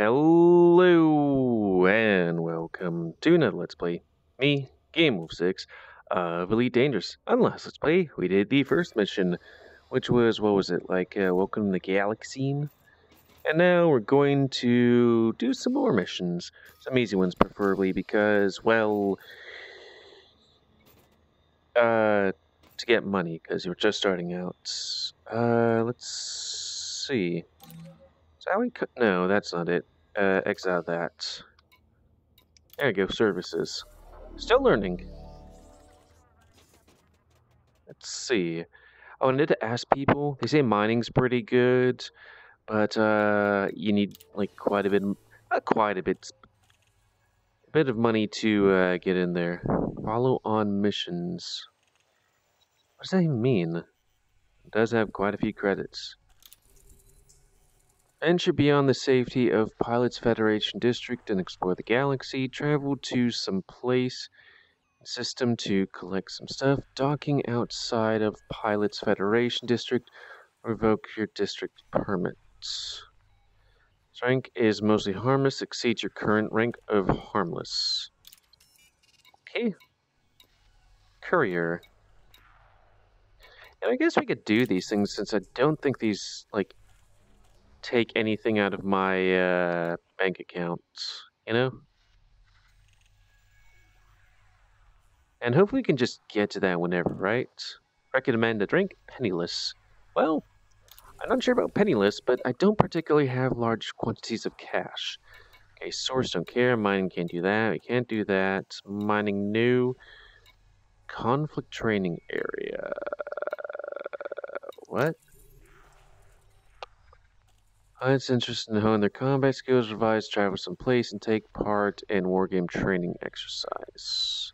Hello and welcome to another Let's Play. Me, Gamer Wolf 6 of Elite Dangerous. On last Let's Play, we did the first mission, which was, what was it, like uh, Welcome to the Galaxy? And now we're going to do some more missions. Some easy ones, preferably, because, well, uh, to get money, because you're just starting out. Uh, let's see. No, that's not it. Uh, exile that. There you go, services. Still learning. Let's see. Oh, I need to ask people. They say mining's pretty good, but uh, you need like quite a bit, not quite a bit, a bit of money to uh, get in there. Follow on missions. What does that even mean? It does have quite a few credits. Venture beyond the safety of Pilots Federation District and explore the galaxy. Travel to some place system to collect some stuff. Docking outside of Pilots Federation District. Revoke your district permits. rank is mostly harmless. Exceeds your current rank of harmless. Okay. Courier. And I guess we could do these things since I don't think these, like, take anything out of my uh, bank account, you know? And hopefully we can just get to that whenever, right? Recommend a drink? Penniless. Well, I'm not sure about penniless, but I don't particularly have large quantities of cash. Okay, source don't care. Mining can't do that. We can't do that. Mining new. Conflict training area. What? Uh, Pilots interested in honing their combat skills, revise, travel someplace, and take part in wargame training exercise.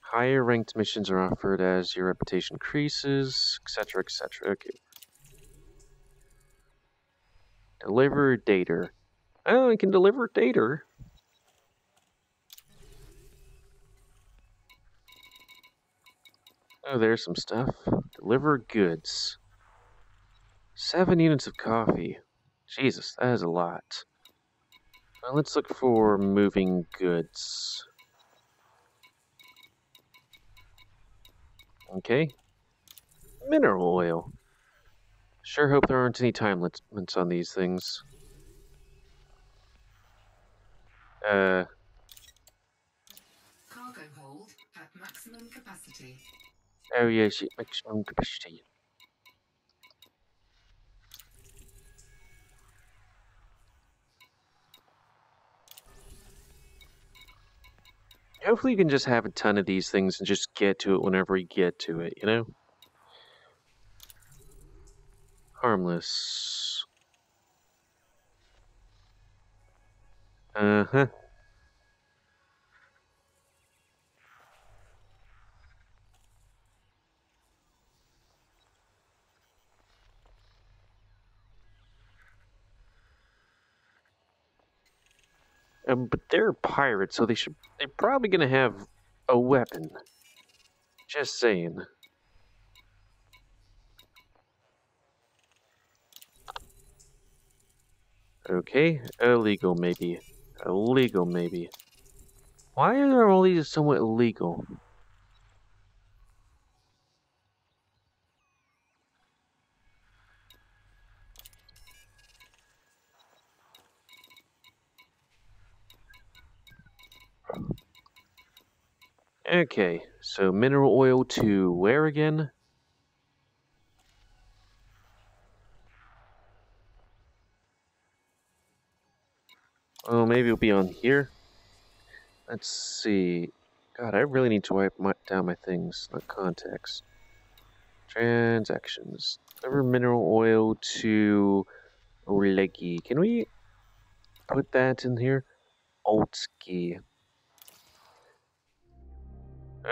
Higher ranked missions are offered as your reputation increases, etc., etc. Okay. Deliver data. Oh, I can deliver data. Oh, there's some stuff. Deliver goods. Seven units of coffee. Jesus, that is a lot. Well, let's look for moving goods. Okay. Mineral oil. Sure hope there aren't any time limits on these things. Uh. Cargo hold at maximum capacity. Oh yes, maximum capacity. Hopefully you can just have a ton of these things and just get to it whenever you get to it, you know? Harmless. Uh-huh. Um, but they're pirates, so they should. They're probably gonna have a weapon. Just saying. Okay, illegal maybe. Illegal maybe. Why are there all these somewhat illegal? Okay, so mineral oil to where again? Oh, maybe it'll be on here. Let's see. God, I really need to wipe my, down my things, not contacts. Transactions. Deliver mineral oil to Oleggy. Can we put that in here? Oldsky.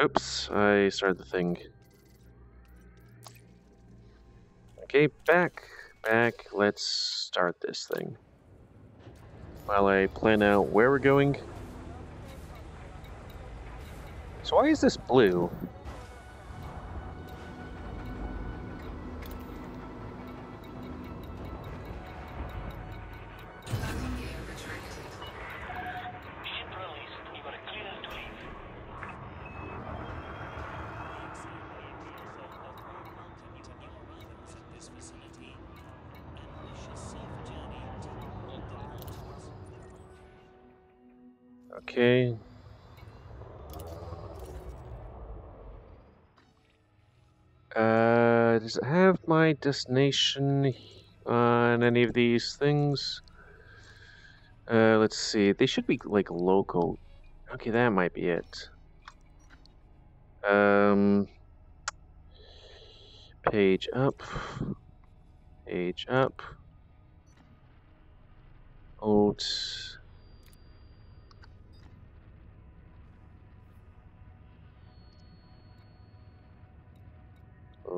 Oops, I started the thing. Okay, back, back. Let's start this thing. While I plan out where we're going. So why is this blue? Okay. Uh, does it have my destination on any of these things? Uh, let's see. They should be like local. Okay, that might be it. Um, page up, page up. Old.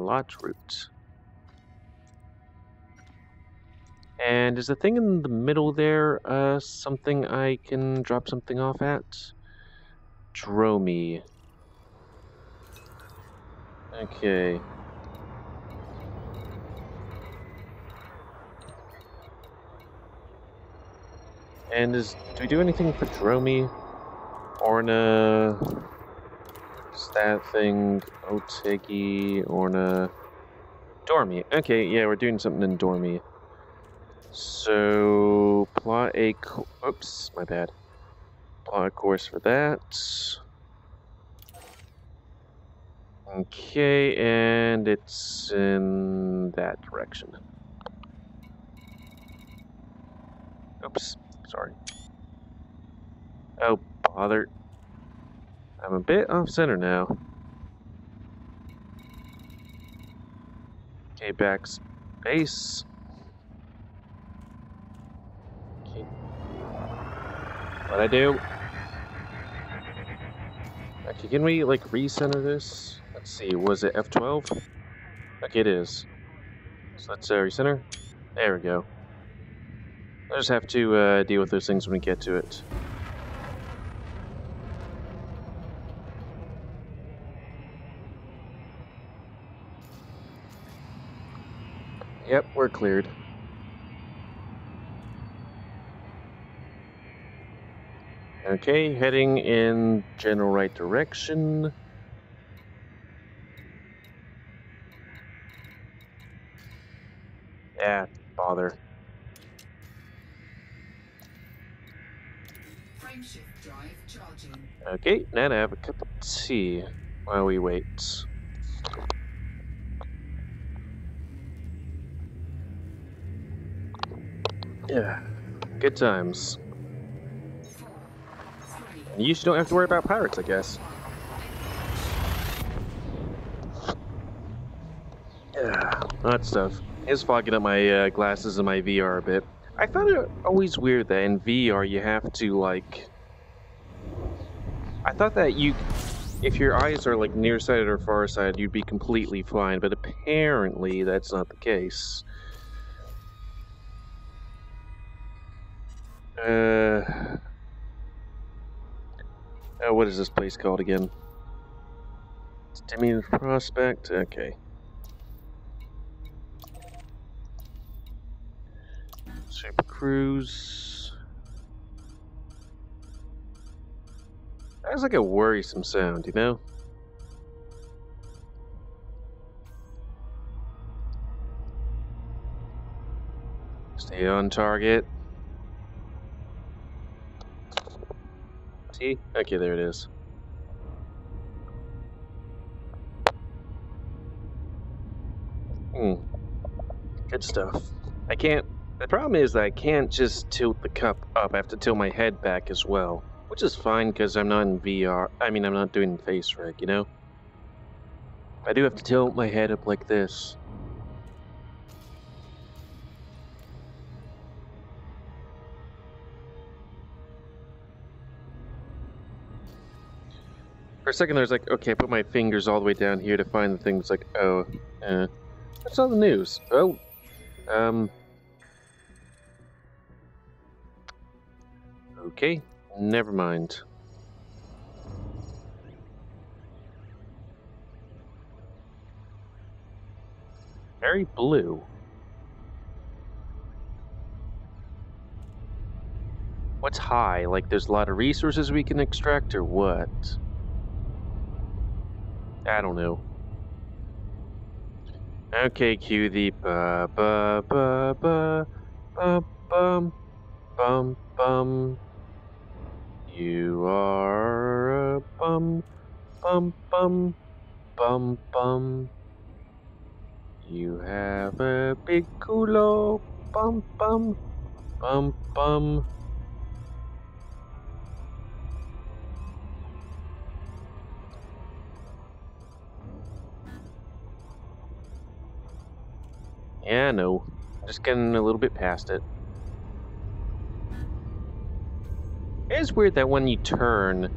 Lot route. And is the thing in the middle there uh, something I can drop something off at? Dromi. Okay. And is do we do anything for Dromi? Orna Stat thing, Otegi, Orna Dormy. Okay, yeah, we're doing something in Dormy. So plot a oops, my bad. Plot a course for that. Okay, and it's in that direction. Oops, sorry. Oh, bother. I'm a bit off center now. Okay, back space. Okay. What I do? Okay, can we like recenter this? Let's see, was it F12? Okay, it is. So let's uh, recenter. There we go. I just have to uh, deal with those things when we get to it. Yep, we're cleared. Okay, heading in general right direction. Yeah, bother. Okay, now I have a cup of tea while we wait. Yeah, good times. And you don't have to worry about pirates, I guess. Yeah, that stuff. It's fogging up my uh, glasses and my VR a bit. I found it always weird that in VR you have to, like... I thought that you... If your eyes are, like, nearsighted or farsighted, you'd be completely fine, but apparently that's not the case. Uh... Uh, what is this place called again? Stimulant Prospect? Okay. Super Cruise. That's like a worrisome sound, you know? Stay on target. See? Okay, there it is. Hmm. Good stuff. I can't... The problem is that I can't just tilt the cup up. I have to tilt my head back as well. Which is fine because I'm not in VR. I mean, I'm not doing face rig, you know? I do have to tilt my head up like this. A second, there's like, okay, I put my fingers all the way down here to find the things. Like, oh, uh, what's all the news? Oh, um, okay, never mind. Very blue. What's high? Like, there's a lot of resources we can extract, or what? I don't know. Okay, cue the ba ba ba ba ba bum bum bum. You are a bum, bum, bum, bum, bum. You have a big culo, bum, bum, bum, bum. Yeah, no. Just getting a little bit past it. It is weird that when you turn,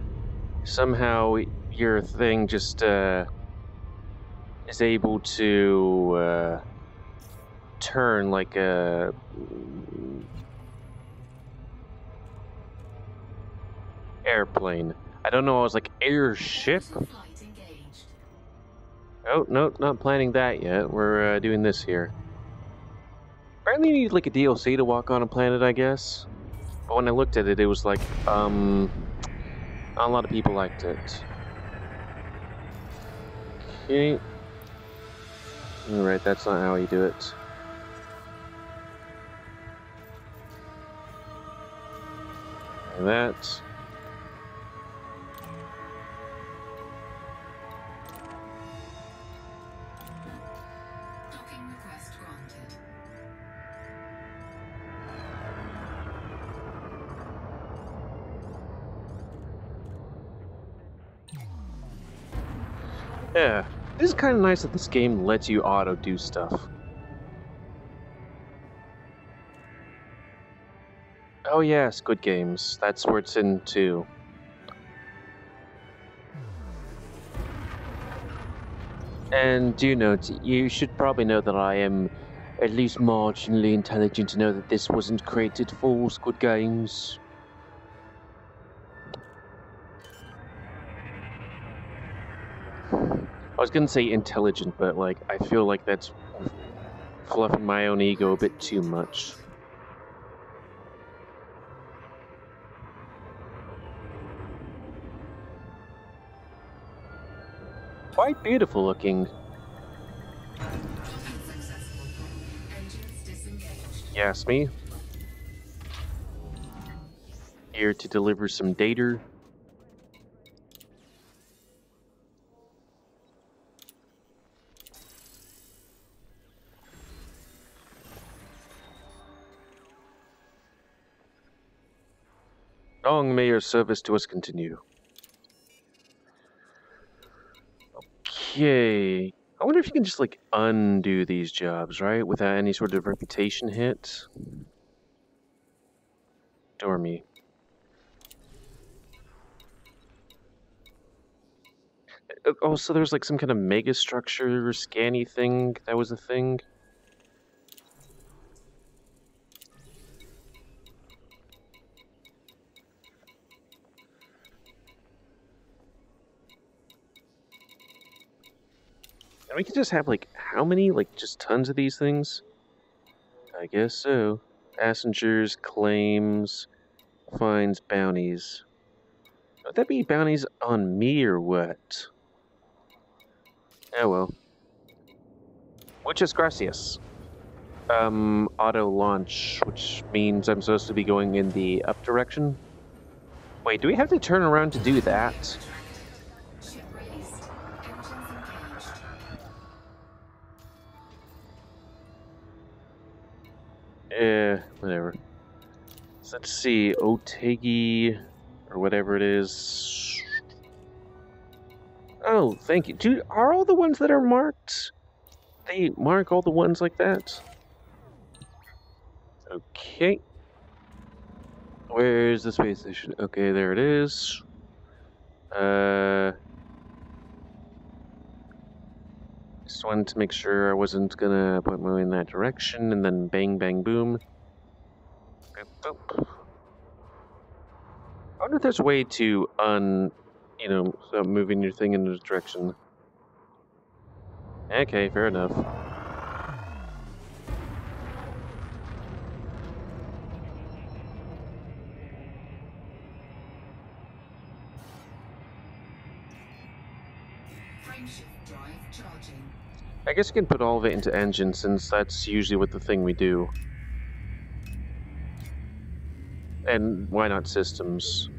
somehow your thing just uh, is able to uh, turn like a airplane. I don't know. I was like airship. Oh no, not planning that yet. We're uh, doing this here. Apparently, you need like a DLC to walk on a planet, I guess. But when I looked at it, it was like, um, not a lot of people liked it. Okay. Alright, that's not how you do it. And that. Yeah. This is kind of nice that this game lets you auto do stuff. Oh yes, Good Games. That's where it's in too. And do you know, you should probably know that I am at least marginally intelligent to know that this wasn't created for Squid Games. Was gonna say intelligent, but like I feel like that's fluffing my own ego a bit too much. Quite beautiful looking. Yes, me. Here to deliver some data. Long may your service to us continue. Okay. I wonder if you can just like undo these jobs, right? Without any sort of reputation hit. Dormy. Uh, Oh, so there's like some kind of mega structure scanny thing that was a thing. We could just have like how many? Like just tons of these things? I guess so. Passengers, claims, fines, bounties. Would that be bounties on me or what? Oh well. Muchas gracias. Um, auto launch, which means I'm supposed to be going in the up direction. Wait, do we have to turn around to do that? Eh, whatever. So let's see, Otegi, or whatever it is. Oh, thank you. Dude, are all the ones that are marked? They mark all the ones like that? Okay. Where's the space station? Okay, there it is. Uh. Just wanted to make sure I wasn't gonna put my in that direction, and then bang, bang, boom. I wonder if there's a way to un, you know, stop moving your thing in this direction. Okay, fair enough. I guess you can put all of it into engine since that's usually what the thing we do. And why not systems?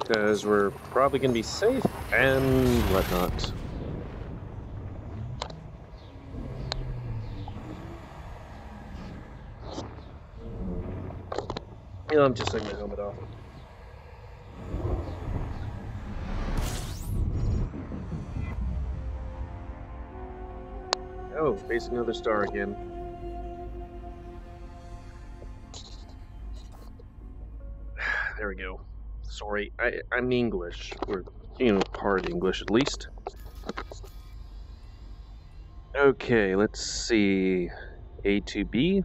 Because we're probably going to be safe and whatnot. You know, I'm just taking my helmet off. Facing another star again. There we go. Sorry, I, I'm English. Or, you know, part English at least. Okay, let's see. A to B.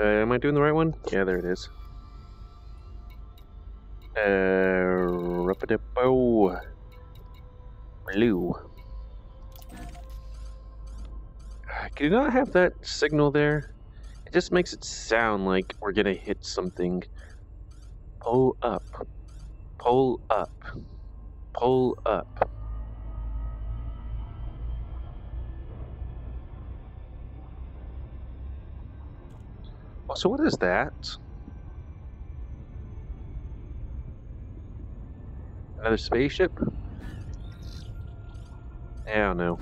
Uh, am I doing the right one? Yeah, there it is. Uh. Blue. Can you not have that signal there? It just makes it sound like we're gonna hit something. Pull up. Pull up. Pull up. Oh, so what is that? Another spaceship? I don't know.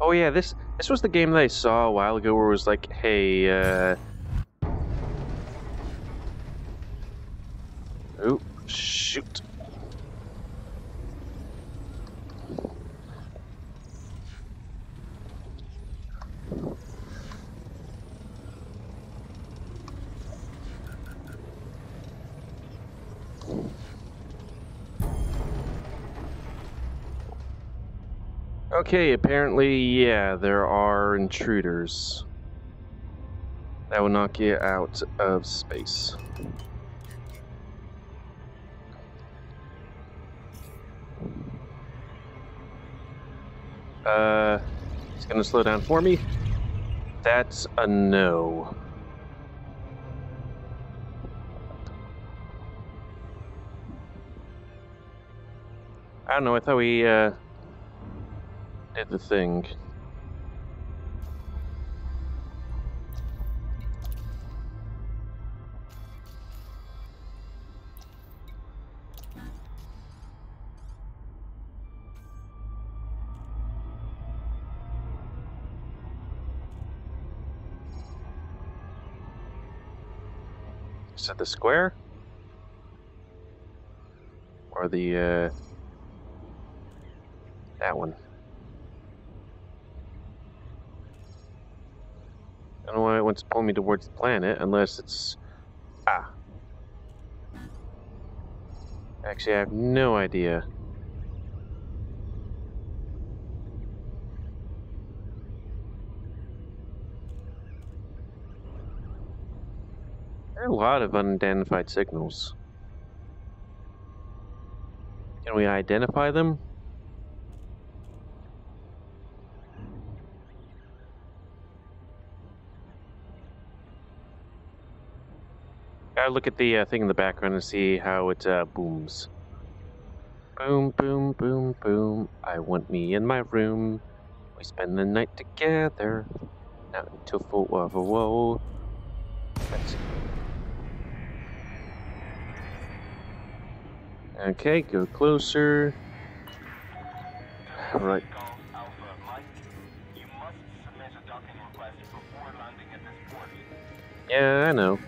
Oh yeah, this this was the game that I saw a while ago where it was like, hey, uh Oh, shoot. Okay, apparently, yeah, there are intruders. That will knock you out of space. Uh, it's gonna slow down for me. That's a no. I don't know, I thought we, uh, did the thing. Is it the square? Or the, uh, that one? To pull me towards the planet, unless it's... Ah. Actually, I have no idea. There are a lot of unidentified signals. Can we identify them? Look at the uh, thing in the background and see how it uh, booms. Boom, boom, boom, boom. I want me in my room. We spend the night together. Not until a whoa. That's Okay, go closer. Right. Yeah, I know.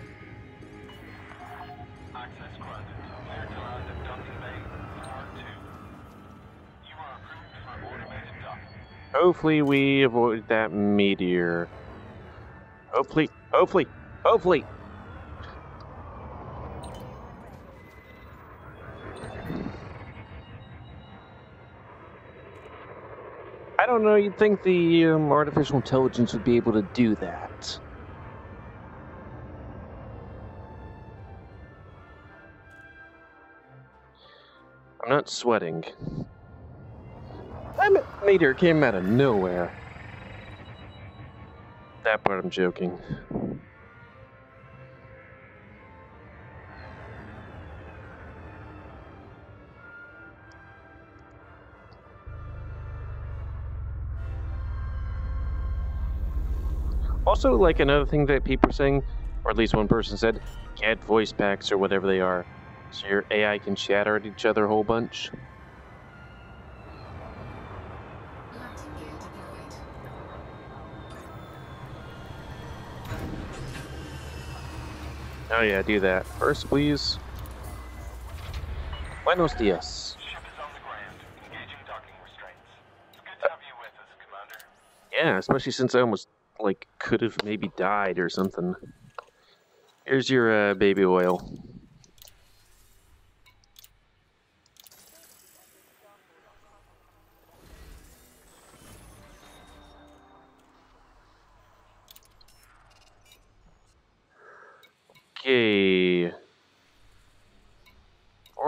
Hopefully we avoid that meteor. Hopefully, hopefully, hopefully. I don't know, you'd think the um, artificial intelligence would be able to do that. I'm not sweating. That meteor came out of nowhere. That part I'm joking. Also, like another thing that people are saying, Or at least one person said, get voice packs or whatever they are. So your AI can chatter at each other a whole bunch. Yeah, do that. First, please. Buenos dias. Ship is on the ground, engaging docking restraints. It's good to have you with us, Commander. Yeah, especially since I almost, like, could have maybe died or something. Here's your uh, baby oil.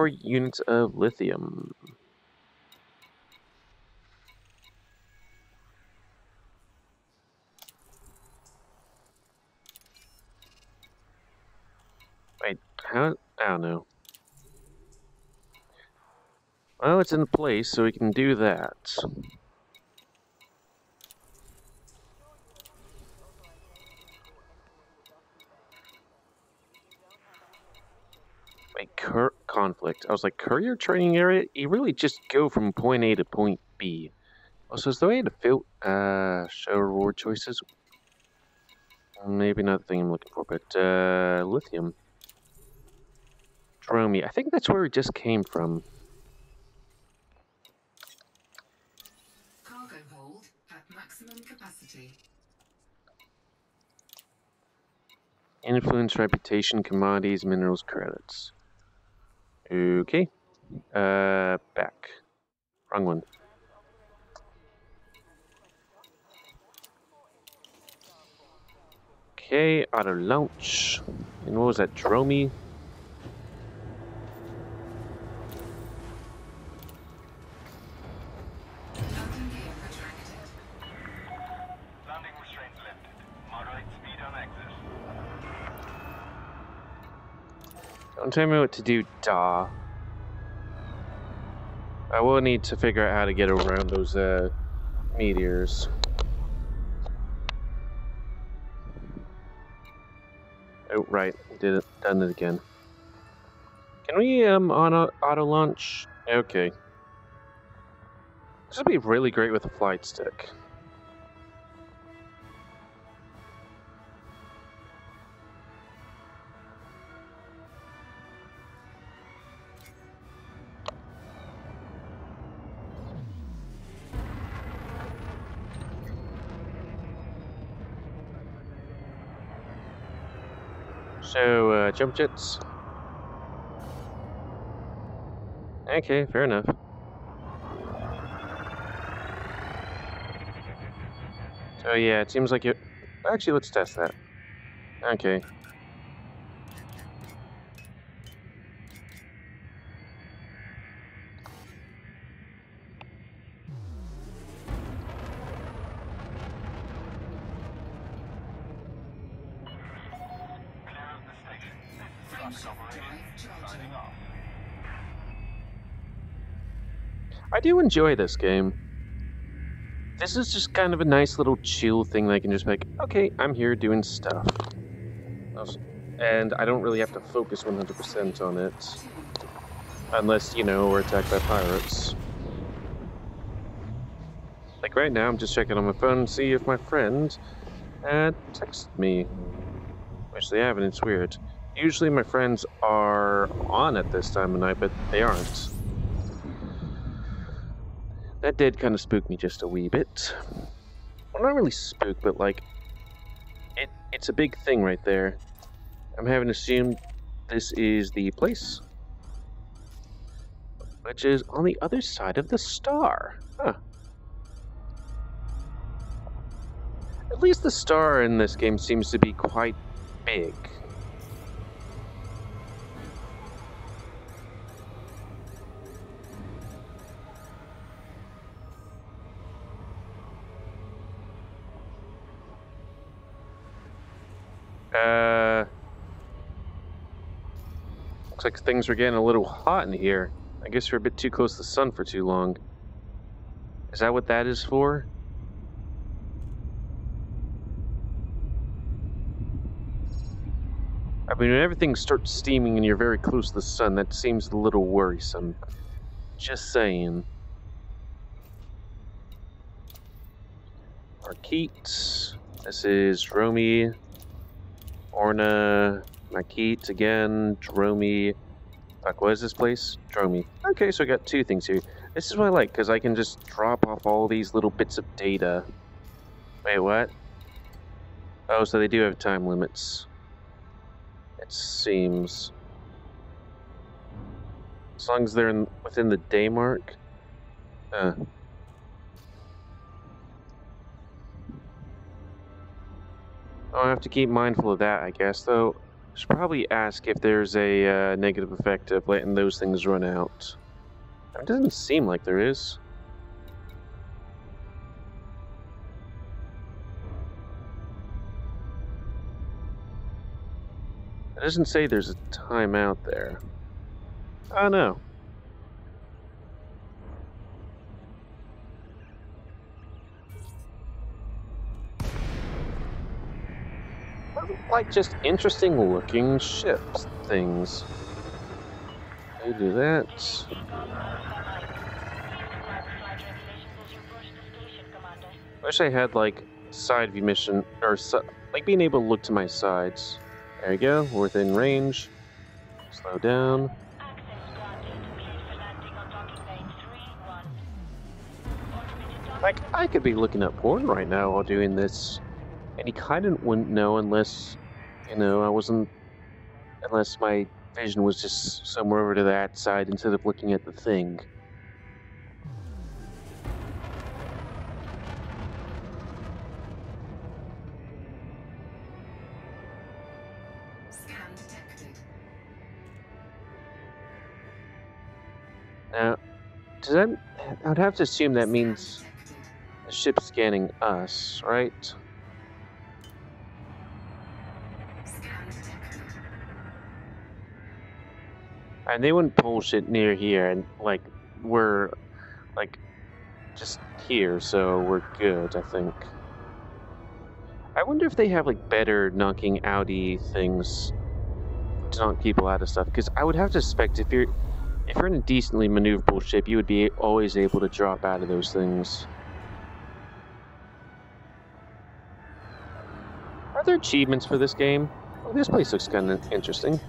units of lithium. Wait, how? I don't know. Well, it's in place, so we can do that. Wait, cur- conflict. I was like, courier training area? You really just go from point A to point B. Also, is the way to fill, uh, show reward choices? Maybe not the thing I'm looking for, but, uh, lithium. Dromi. I think that's where we just came from. Cargo hold at maximum capacity. Influence, reputation, commodities, minerals, credits. Okay. Uh, back. Wrong one. Okay, auto launch. And what was that, Dromy? Landing gear retracted. Landing restraints lifted. Moderate speed on exit. Don't tell me what to do, da. I will need to figure out how to get around those uh, meteors. Oh, right, did it, done it again. Can we um on auto launch? Okay. This would be really great with a flight stick. Jump jets. Okay, fair enough. So yeah, it seems like you. Actually, let's test that. Okay. Do enjoy this game. This is just kind of a nice little chill thing that I can just like, okay, I'm here doing stuff. And I don't really have to focus 100% on it. Unless, you know, we're attacked by pirates. Like right now, I'm just checking on my phone to see if my friend uh, texted me. Which they haven't, it's weird. Usually my friends are on at this time of night, but they aren't. That did kind of spook me just a wee bit. Well, not really spook, but like, it it's a big thing right there. I'm having assumed this is the place, which is on the other side of the star. Huh. At least the star in this game seems to be quite big. Uh, looks like things are getting a little hot in here. I guess we're a bit too close to the sun for too long. Is that what that is for? I mean, when everything starts steaming and you're very close to the sun, that seems a little worrisome. Just saying. Marquise. This is Romy. Orna. Marquise again. Dromy. Fuck, what is this place? Dromy. Okay, so I got two things here. This is what I like, because I can just drop off all these little bits of data. Wait, what? Oh, so they do have time limits. It seems. As long as they're in, within the day mark. Uh. I'll have to keep mindful of that, I guess, though. I should probably ask if there's a uh, negative effect of letting those things run out. It doesn't seem like there is. It doesn't say there's a timeout there. Oh no. Like just interesting looking ships things. They do that. Wish I had like side view mission or like being able to look to my sides. There you go. Within range. Slow down. Like I could be looking up porn right now while doing this, and he kind of wouldn't know unless, you know, I wasn't, unless my vision was just somewhere over to that side instead of looking at the thing. Scan detected. Now, does that? I'd have to assume that means the ship's scanning us, right? And they wouldn't pull shit near here, and like we're like just here, so we're good, I think. I wonder if they have like better knocking outy things to knock people out of stuff. Because I would have to suspect if you're if you're in a decently maneuverable ship, you would be always able to drop out of those things. Are there achievements for this game? Oh, this place looks kind of interesting.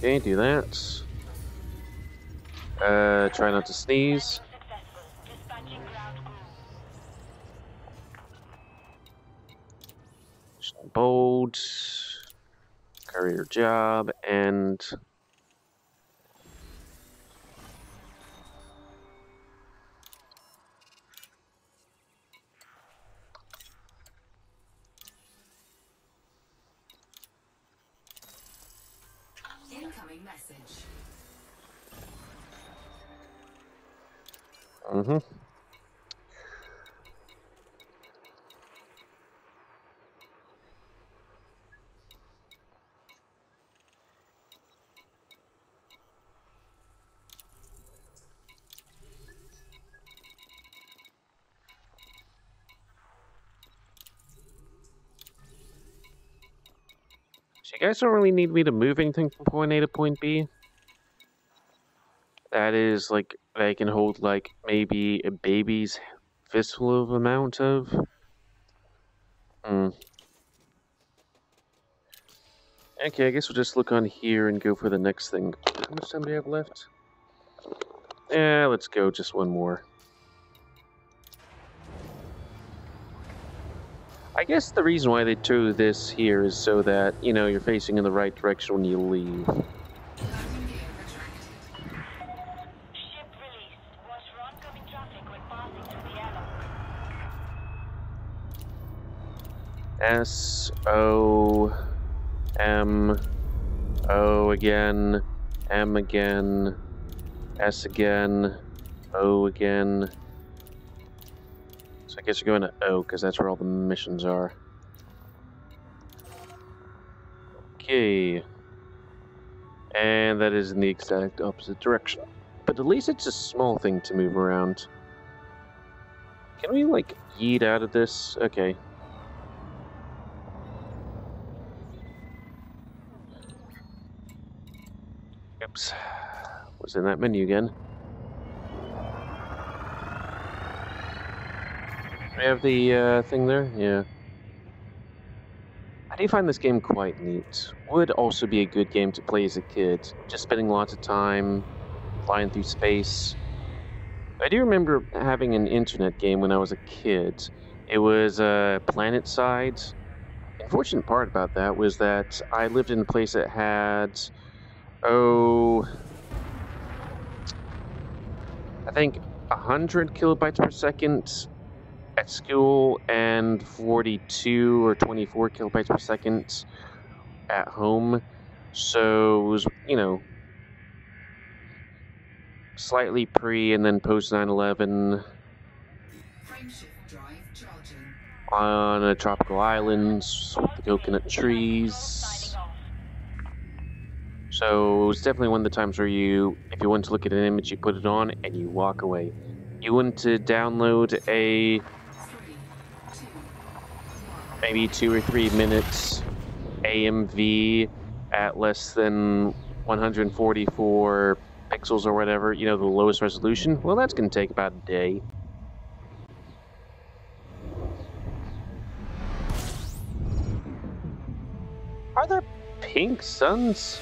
Okay, do that. Uh, try not to sneeze. Bold. Career job and. Mm-hmm. So you guys don't really need me to move anything from point A to point B. That is like I can hold like maybe a baby's fistful of amount of. Hmm. Okay, I guess we'll just look on here and go for the next thing. How much time do we have left? Yeah, let's go just one more. I guess the reason why they threw this here is so that, you know, you're facing in the right direction when you leave. Landing gear retracted. Ship released. Watch for oncoming traffic when passing through the airlock. S O M O again, M again, S again, O again. So I guess you're going to O because that's where all the missions are. Okay. And that is in the exact opposite direction. But at least it's a small thing to move around. Can we, like, yeet out of this? Okay. Oops. Was in that menu again. We have the uh, thing there? Yeah. I do find this game quite neat. Would also be a good game to play as a kid. Just spending lots of time flying through space. I do remember having an internet game when I was a kid. It was uh, PlanetSide. The unfortunate part about that was that I lived in a place that had, oh, I think 100 kilobytes per second at school and 42 or 24 kilobytes per second at home. So it was, you know, slightly pre and then post 9 11 Frameshift drive charging. on a tropical island with the coconut trees. So it's definitely one of the times where you, if you want to look at an image, you put it on and you walk away. You want to download a maybe two or three minutes AMV at less than 144 pixels or whatever, you know, the lowest resolution. Well, that's going to take about a day. Are there pink suns?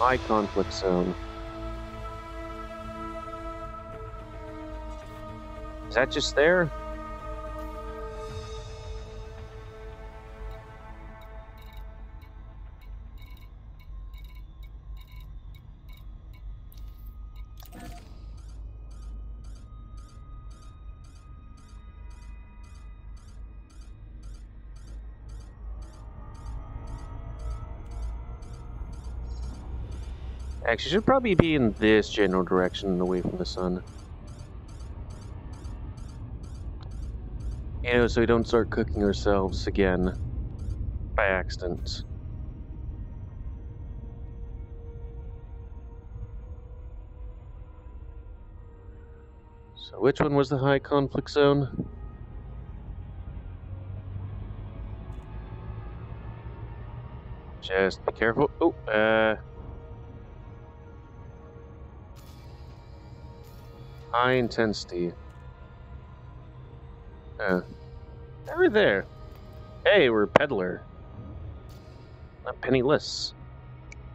High conflict zone. Is that just there? Actually, should probably be in this general direction away from the sun. You know, so we don't start cooking ourselves again by accident. So, which one was the high conflict zone? Just be careful. Oh, uh. High intensity. Uh, we're there. Hey, we're a peddler. Not penniless.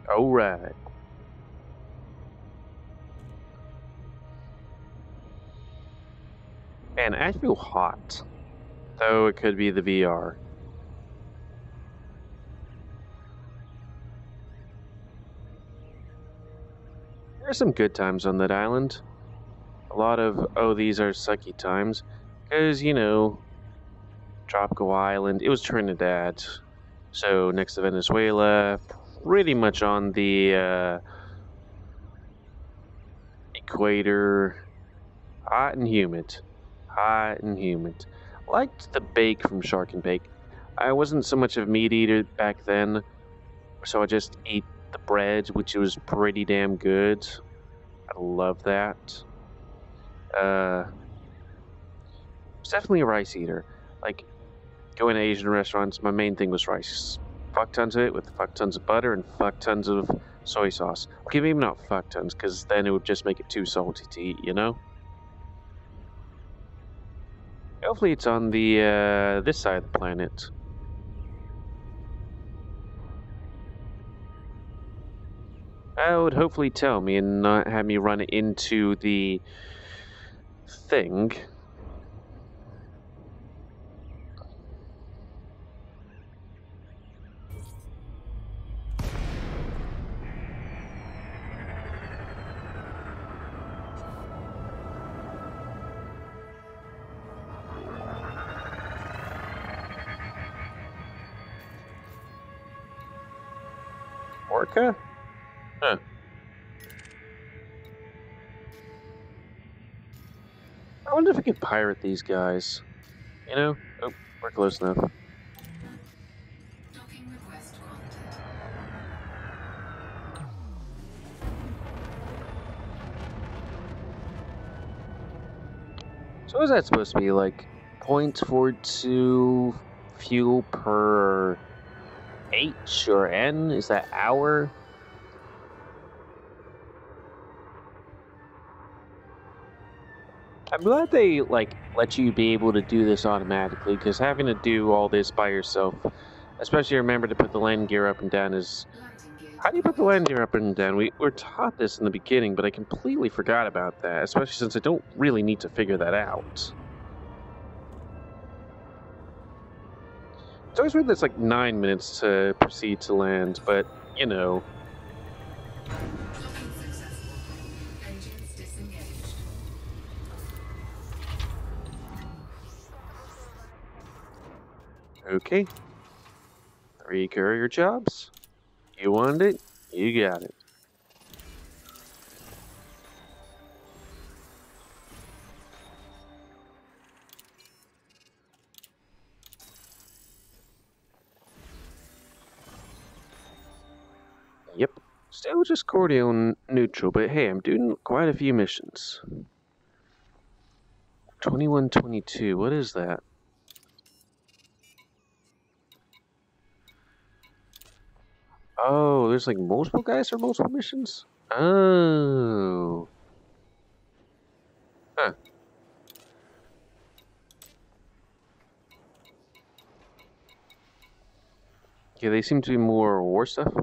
Alright. Man, I feel hot. Though it could be the VR. There are some good times on that island a lot of oh these are sucky times. Because you know tropical island it was trinidad. So next to venezuela pretty much on the uh, equator. Hot and humid. Hot and humid. Liked the bake from shark and bake. I wasn't so much of a meat eater back then so i just ate the bread which was pretty damn good. I love that uh, definitely a rice eater. Like going to Asian restaurants, my main thing was rice. Fuck tons of it with fuck tons of butter and fuck tons of soy sauce. Okay, maybe not fuck tons, because then it would just make it too salty to eat, you know? Hopefully it's on the, uh, this side of the planet. That would hopefully tell me and not have me run into the thing. Orca? Pirate these guys. You know? Oh, we're close enough. So is that supposed to be like 0.42 fuel per H or N? Is that hour? I'm glad they like let you be able to do this automatically because having to do all this by yourself, especially remember to put the landing gear up and down is. How do you put the landing gear up and down? We were taught this in the beginning, but I completely forgot about that, especially since I don't really need to figure that out. It's always weird that it's like nine minutes to proceed to land, but you know. Okay. Three courier jobs. You wanted it, you got it. Yep. Still just cordial and neutral, but hey, I'm doing quite a few missions. 2122, what is that? Oh, there's like multiple guys for multiple missions? Oh. Huh. Yeah, they seem to be more war stuff. Uh,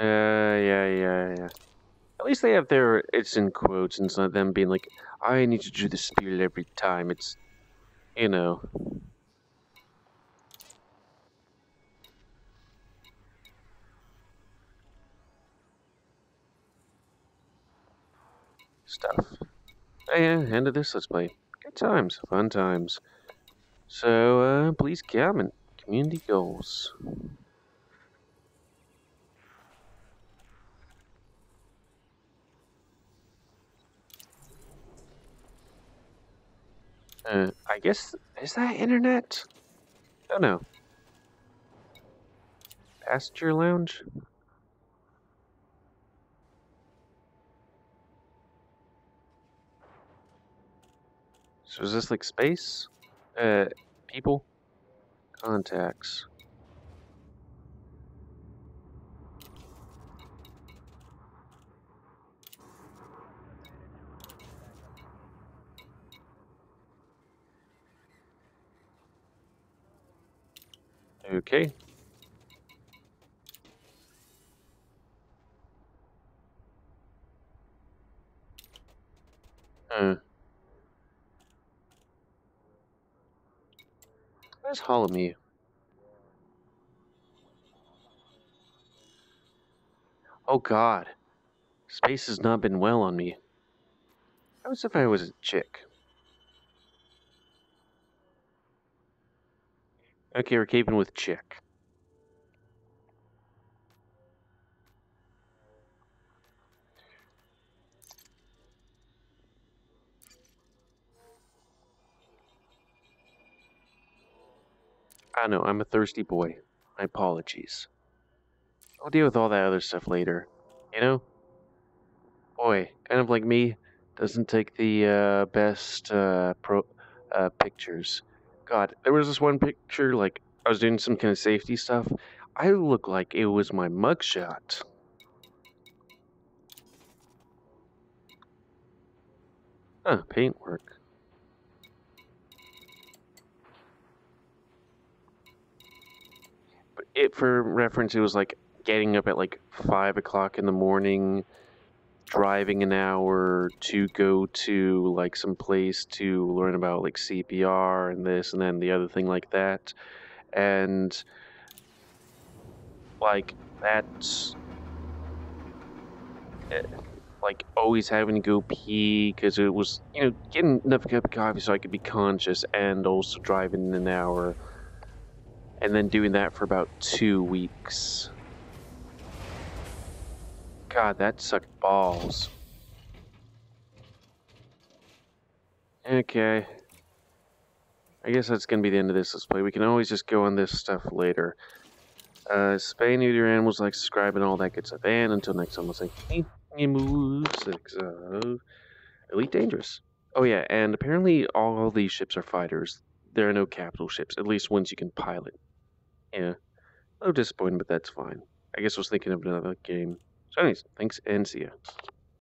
yeah, yeah, yeah. At least they have their, it's in quotes, and it's not them being like, I need to do the spirit every time. It's, you know. Stuff. Oh yeah, end of this let's play. Good times, fun times. So, uh, please comment. Community goals. Uh, I guess, is that internet? Don't know. Passenger lounge? So is this like space? Uh, people? Contacts. Okay. Uh. Where's Holo-Me? Oh god. Space has not been well on me. How was if I was a chick? Okay, we're keeping with chick. I know, I'm a thirsty boy. My apologies. I'll deal with all that other stuff later. You know? Boy, kind of like me, doesn't take the uh, best uh, pro uh, pictures. God, there was this one picture, like, I was doing some kind of safety stuff. I looked like it was my mugshot. Huh, paintwork. But it, for reference, it was like getting up at like 5 o'clock in the morning, driving an hour to go to like some place to learn about like CPR and this and then the other thing like that. And like that's eh, like always having to go pee because it was you know getting enough cup of coffee so I could be conscious and also driving an hour and then doing that for about two weeks. God, that sucked balls. Okay. I guess that's gonna be the end of this let's. We can always just go on this stuff later. Uh, spay neuter animals, like, subscribe, and all that good stuff. And until next time, I'll say, hey, Wolf Six of Elite Dangerous. Oh yeah, and apparently all these ships are fighters. There are no capital ships, at least ones you can pilot. Yeah, a little disappointing, but that's fine. I guess I was thinking of another game. So anyways, thanks and see ya.